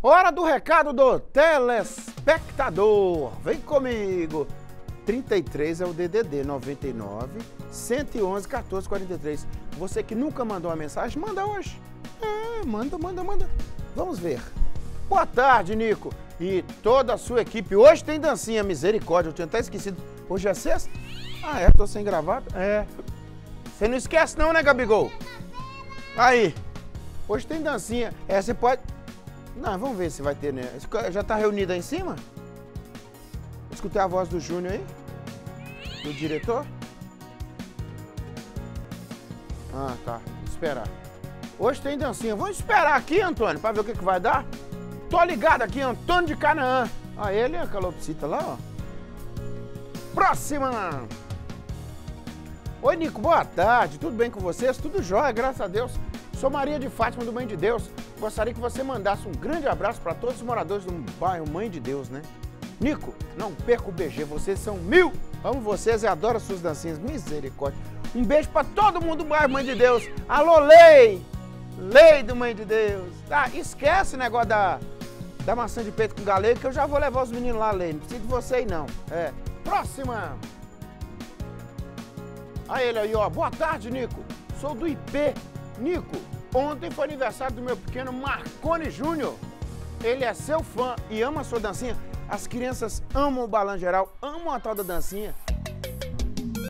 Hora do recado do telespectador. Vem comigo. 33 é o DDD 99 111 14 43. Você que nunca mandou uma mensagem, manda hoje. É, manda, manda, manda. Vamos ver. Boa tarde, Nico. E toda a sua equipe. Hoje tem dancinha, misericórdia. Eu tinha até esquecido. Hoje é sexta? Ah, é? Tô sem gravata? É. Você não esquece não, né, Gabigol? Aí. Hoje tem dancinha. É, você pode... Não, vamos ver se vai ter, né? Já tá reunido aí em cima? Escutei a voz do Júnior aí? Do diretor? Ah, tá. Esperar. Hoje tem dancinha. Vamos esperar aqui, Antônio, pra ver o que, que vai dar. Tô ligado aqui, Antônio de Canaã. Ah, ele é a calopsita lá, ó. Próxima! Oi, Nico, boa tarde. Tudo bem com vocês? Tudo jóia, graças a Deus. Sou Maria de Fátima, do Mãe de Deus. Gostaria que você mandasse um grande abraço para todos os moradores do bairro Mãe de Deus, né? Nico, não perca o BG, vocês são mil. Amo vocês e adoro suas dancinhas. Misericórdia. Um beijo para todo mundo do bairro Mãe de Deus. Alô, Lei! Lei do Mãe de Deus. Ah, esquece o negócio da, da maçã de peito com galego, que eu já vou levar os meninos lá, Lei. Não precisa de você aí, não. É. Próxima! Aí ele aí, ó. Boa tarde, Nico. Sou do IP. Nico, ontem foi aniversário do meu pequeno Marcone Júnior. Ele é seu fã e ama a sua dancinha. As crianças amam o balão geral, amam a tal da dancinha.